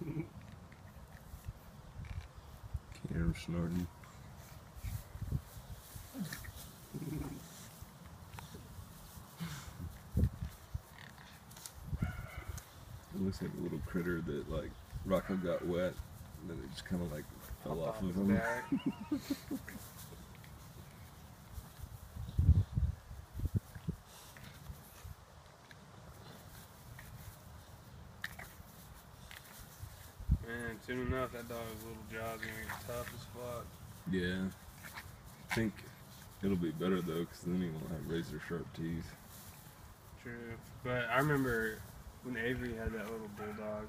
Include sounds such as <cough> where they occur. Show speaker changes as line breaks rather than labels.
Can snorting. it looks like a little critter that like Rocco got wet and then it just kind of like fell off of him. <laughs>
Man, soon enough that dog's little jaw's gonna get tough as fuck.
Yeah, I think it'll be better though, because then he won't have razor sharp teeth.
True. But I remember when Avery had that little bulldog,